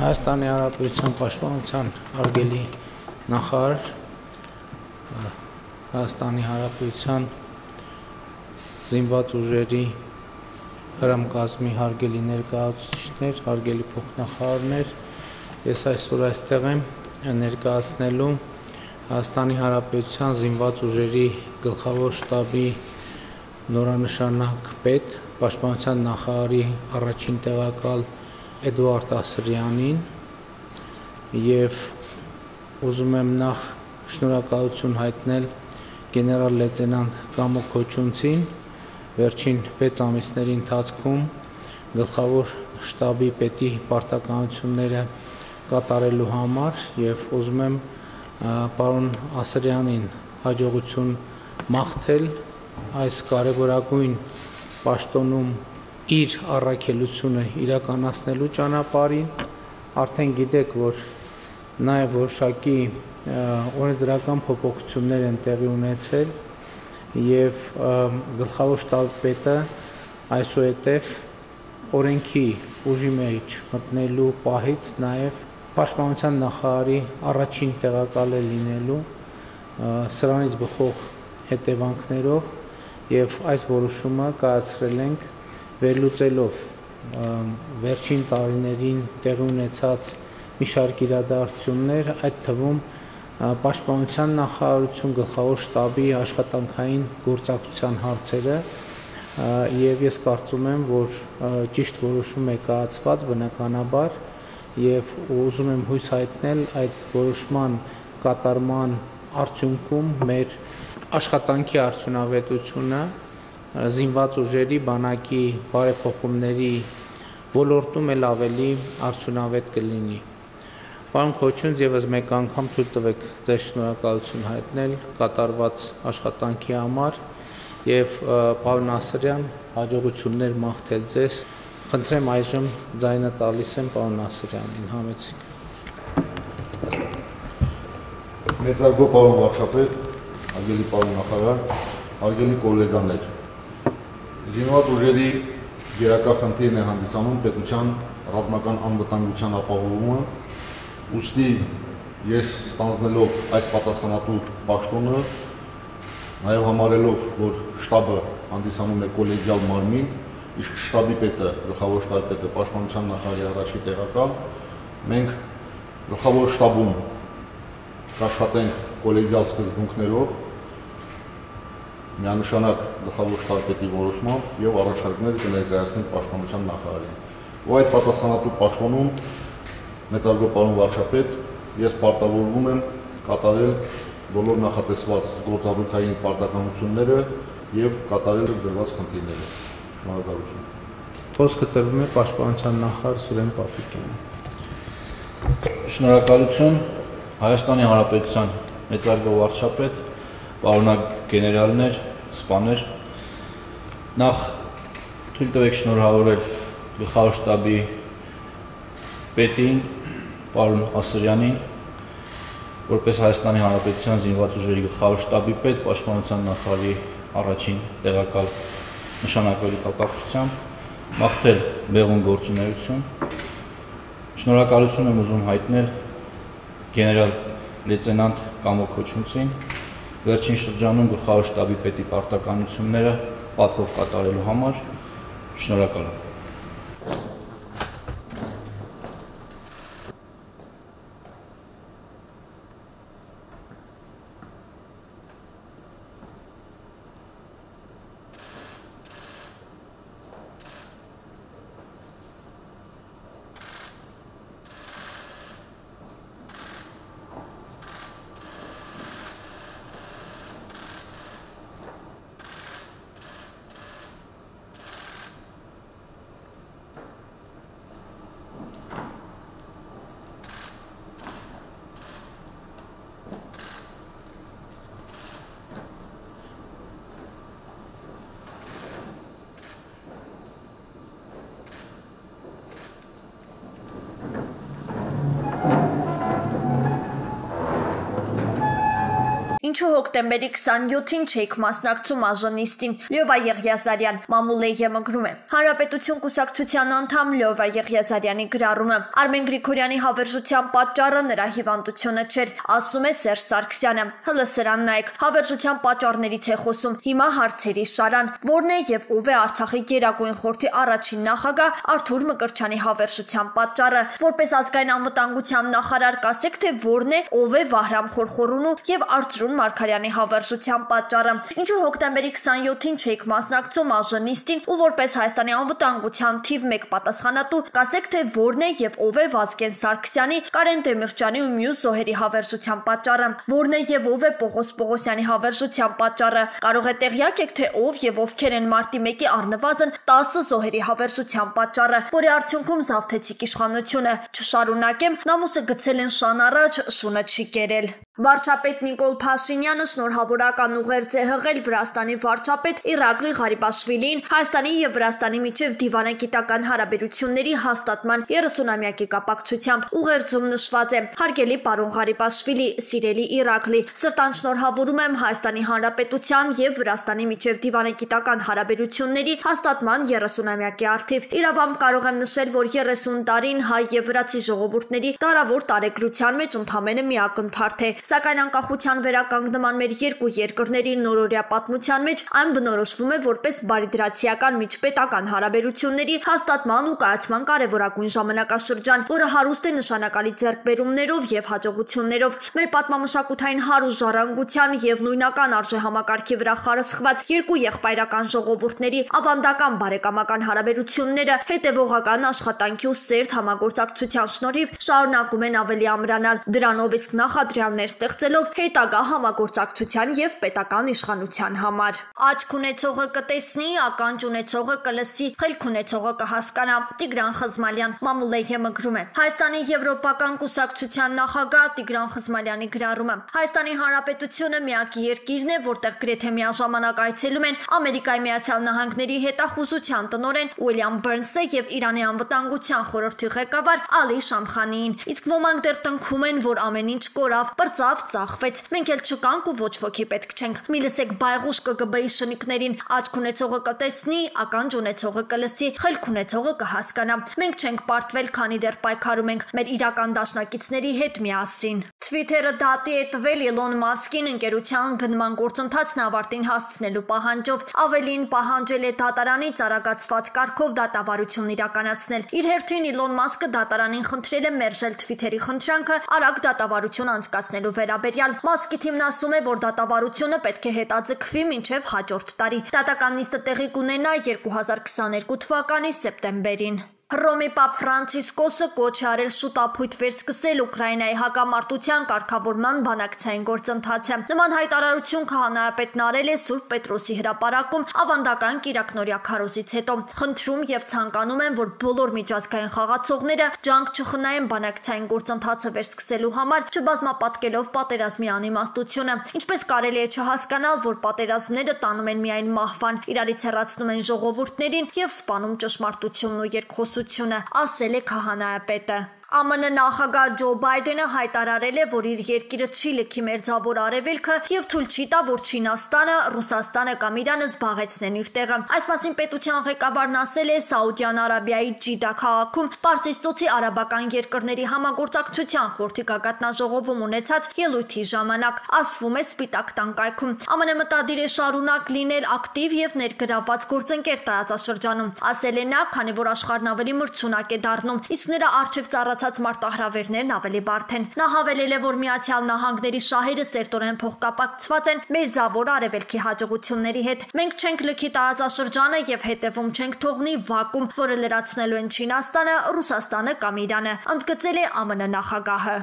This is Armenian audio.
Հայաստանի Հանրապետության Պաշտպանության արգելի նախարար Հայաստանի Հանրապետության զինված ուժերի հրամկազմի հարգելի ներկայացուցիչներ, հարգելի փոխնախարարներ, ես այսօր այստեղ եմ ներկայացնելու Հայաստանի Հանրապետության զինված ուժերի գլխավոր շտաբի նորանշանակ պետ, Պաշտպանության նախարարի առաջին տեղակալ Էդուարդ Ասրյանին եւ ուզում եմ նախ շնորհակալություն հայտնել գեներալ լեյտենանտ Կամո Քոչունցին վերջին 6 ամիսների ընթացքում գլխավոր շտաբի պետի պարտականությունները կատարելու համար եւ ուզում եմ պարոն Ասրյանին հաջողություն մաղթել այս կարևորագույն պաշտոնում իր առաքելությունը իրականացնելու ճանապարհին արդեն գիտեք որ նաև որոշակի օրենսդրական փոփոխություններ են տեղի ունեցել եւ գլխավոր շտաբի պետը այսուհետև օրենքի ուժի մեջ մտնելու պահից նաև պաշտպանության նախարարի առաջին տեղակալ է լինելու սրանից բխող հետևանքներով եւ այս որոշումը կայացրել ենք վերլուծելով վերջին տարիներին տեղի ունեցած մի շարք իրադարձություններ, այդ թվում Պաշտպանության նախարարություն գլխավոր շտաբի աշխատանքային գործակցության հարցերը եւ ես կարծում եմ, որ ճիշտ որոշում է կայացված բնականաբար եւ ուզում եմ հույս հայտնել այդ որոշման կատարման արդյունքում մեր աշխատանքի արդյունավետությունը զինված ուժերի բանակի բարեփոխումների ոլորտում էլ ավելի արդյունավետ կլինի։ Պարոն Քոչունց եւս մեկ անգամ թույլ տվեք ձեզ շնորհակալություն հայտնել կատարված աշխատանքի համար եւ պարոն Ասրյան հաջողություններ մաղթել ձեզ։ Խնդրեմ այժմ ձայնը տալիս եմ պարոն Ասրյանին համեցիկ։ Մեծարգո պարոն վարչապետ, արգելի պարոն նախարար, արգելի գոլեգաներ, Զինված ուժերի գերակա խնդիրն է հանդիսանում պետության ռազմական անվտանգության ապահովումը, ուստի ես ստանձնելով այս պատասխանատու պաշտոնը, նաև համարելով, որ շտաբը հանդիսանում է կոլեգիալ մարմին, իսկ շտաբի պետը, գլխավոր շտաբի պետը պաշտպանության նախարարի առաջի տեղակալ, մենք գլխավոր շտաբում կաշխատենք կոլեգիալ սկզբունքներով միանշանակ գլխավոր շտաբի որոշմամբ եւ առաջարկներ կներկայացնենք պաշտպանության նախարարին։ Ու այդ պատասխանատու պաշտոնում մեծարգո պարոն վարչապետ, ես պարտավորվում եմ կատարել բոլոր նախատեսված գործառույթային պարտականությունները եւ կատարել դրված խնդիրները։ Շնորհակալություն։ Խոսքը տրվում է պաշտպանության նախարար Սուրեն Պապիկյանին։ Շնորհակալություն Հայաստանի Հանրապետության մեծարգո վարչապետ, պարոնակ գեներալներ, սպաներ, նախ թույլ տվեք շնորհավորել գլխավոր շտաբի պետին, պարոն Ասրյանին, որպես Հայաստանի Հանրապետության զինված ուժերի գլխավոր շտաբի պետ, պաշտպանության նախարարի առաջին տեղակալ նշանակվելու կապակցությամբ մաղթել բեղուն գործունեություն։ Շնորհակալություն եմ ուզում հայտնել գեներալ լեյտենանտ Կամո Քոչունցին, վերջին շրջանում գլխավոր շտաբի պետի պարտականությունները պատվով կատարելու համար շնորհակալ եմ Ինչու հոկտեմբերի 27-ին չէիք մասնակցում աժնիստին։ Լյովա Եղիազարյան Մամուլեյը մգրում է։ Հանրապետություն կուսակցության անդամ Լյովա Եղիազարյանի գրառումը Արմեն Գրիգորյանի հավերժության պատճառը նրա հիվանդությունը չէր, ասում է Սերժ Սարգսյանը։ ՀԼՍ-րան նայեք, հավերժության պատճառներից է խոսում։ Հիմա հարցերի շարան, որն է եւ ով է Արցախի Գերագույն խորհրդի առաջին նախագահ Արթուր Մկրչյանի հավերժության պատճառը։ Որպես ազգային անվտանգության նախարար կասեք, թե որն է, ով է Վահրամ Խորխորունու եւ Արծրուն Մարկարյանի հավերժության պատճառը։ Ինչու հոկտեմբերի 27-ին չէիք մասնակցում աժնիստին ու որպես Հայաստանի անվտանգության թիվ 1 պատասխանատու կասեք, թե որն է եւ ով է Վազգեն Սարգսյանի, Կարեն Դեմիրճյանի ու մյուս զոհերի հավերժության պատճառը։ Որն է եւ ով է Պողոս Պողոսյանի հավերժության պատճառը։ Կարող է տեղյակ եք, թե ով եւ ովքեր են մարտի 1-ի առնվազն 10 զոհերի հավերժության պատճառը, որի արդյունքում զավթեցիք իշխանությունը։ Չշարունակեմ, նամուսը գցել են շան առաջ, շունը չի կերել։ Վարչապետ Նիկոլ Փաշինյանը շնորհավորական ուղերձ է հղել Վրաստանի վարչապետ Իրակլի Ղարիբաշվիլին Հայաստանի եւ Վրաստանի միջև դիվանագիտական հարաբերությունների հաստատման 30-ամյակի կապակցությամբ։ Ուղերձում նշված է. Հարգելի պարոն Ղարիբաշվիլի, սիրելի Իրակլի, սրտան շնորհավորում եմ Հայաստանի Հանրապետության եւ Վրաստանի միջև դիվանագիտական հարաբերությունների հաստատման 30-ամյակի արդիվ։ Իրավամբ կարող եմ նշել, որ 30 տարին հայ եւ վրացի ժողովուրդների տարավոր տարեգրության մեջ ընդհանրապես մի ակնթարթ է Սակայն անկախության վերականգնման մեր երկու երկրների նորորյա պատմության մեջ այն բնորոշվում է որպես բարիդրացիական միջպետական հարաբերությունների հաստատման ու կայացման կարևորագույն ժամանակաշրջան, որը հարուստ է նշանակալի ձեռքբերումներով եւ հաջողություններով։ Մեր պատմամշակութային հարուստ ժառանգության եւ նույնական արժեհամակարգի վրա խարսխված երկու եղբայրական ժողովուրդների ավանդական բարեկամական հարաբերությունները հետևողական աշխատանքի ու սերտ համագործակցության շնորհիվ շարունակում են ավելի ամրանալ։ Դրանով իսկ նախադրյալներ ստեղծելով հետագա համագործակցության եւ պետական իշխանության համար։ Աչք ունեցողը կտեսնի, ականջ ունեցողը կլսի, խելք ունեցողը կհասկանա։ Տիգրան Խզմալյան Մամուլեյը մգրում է։ Հայաստանի Եվրոպական կուսակցության նախագահ Տիգրան Խզմալյանի գրառումը։ Հայաստանի Հանրապետությունը միակ երկիրն է, որտեղ գրեթե միաժամանակ այցելում են Ամերիկայի Միացյալ Նահանգների հետախուզության տնօրեն Ուիլյամ Բըրնսը եւ Իրանի անվտանգության խորհրդի ղեկավար Ալի Շամխանին։ Իսկ ոմանք դեռ տնքում են, որ ամեն ինչ կորավ, բրծավ, ծախվեց։ Մենք էլ չկանք ու ոչ ոքի պետք չենք։ Մի լսեք բայղուշ ԿԳԲ-ի շնիկներին, աչք ունեցողը կտեսնի, ականջ ունեցողը կլսի, խելք ունեցողը կհասկանա։ Մենք չենք պարտվել, քանի դեռ պայքարում ենք մեր իրական դաշնակիցների հետ միասին։ Twitter-ը դատի է տվել Elon Musk-ին ընկերության գնման գործընթացն ավարտին հասցնելու պահանջով, ավելին պահանջել է դատարանի ծառագացված կարգով դատավարություն իրականացնել։ Իր հերթին Elon Musk-ը դատարանին խնդրել է մերժել Twitter-ի խնդրանքը արագ դատավարություն անցկացնելու վերաբերյալ։ Musk-ի թիմն ասում է, որ դատավարությունը պետք է հետաձգվի մինչև հաջորդ տարի։ Դատական նիստը տեղի կունենա 2022 թվականի սեպտեմբերին։ Հռոմի Պապ Ֆրանցիսկոսը կոչ արել շուտ ապույտ վերսկսել Ուկրաինայի հակամարտության կարգավորման բանակցային գործընթացը։ Նման հայտարարություն քահանայապետն արել է Սուրբ Պետրոսի հրապարակում ավանդական Կիրակնորյա քարոզից հետո։ Խնդրում եւ ցանկանում են, որ բոլոր միջազգային խաղացողները ջանք չխնայեն բանակցային գործընթացը վերսկսելու համար, չբազմապատկելով պատերազմի անիմաստությունը։ Ինչպես կարելի է չհասկանալ, որ պատերազմները տանում են միայն մահվան, իրարից հեռացնում են ժողովուրդներին եւ սպանում ճշմարտությունն ու երկխոսությունը ուսուցությունը, ասել է քահանայապետը։ ԱՄՆ նախագահ Ջո Բայդենը հայտարարել է, որ իր երկիրը չի լքի մերձավոր արևելքը եւ թույլ չի տա, որ Չինաստանը, Ռուսաստանը կամ Իրանը զբաղեցնեն իր տեղը։ Այս մասին պետության ղեկավարն ասել է Սաուդյան Արաբիայի Ջիդա քաղաքում Պարսից ծոցի արաբական երկրների համագործակցության խորհրդի գագաթնաժողովում ունեցած ելույթի ժամանակ, ասվում է Սպիտակ տանկայքում։ ԱՄՆ մտադիր է շարունակ լինել ակտիվ եւ ներգրավված գործընկեր տարածաշրջանում, ասել է նա, քանի որ աշխարհն ավելի մրցունակ է դառնում, իսկ նրա արժեվ ծառա ստացած մարտահրավերներն ավելի բարդ են։ Նա հավելել է, որ Միացյալ Նահանգների շահերը սերտորեն փոխկապակցված են մերձավոր արևելքի հաջողությունների հետ։ Մենք չենք լքի տարածաշրջանը եւ հետևում չենք թողնի վակում, որը լրացնելու են Չինաստանը, Ռուսաստանը կամ Իրանը, ընդգծել է ԱՄՆ նախագահը։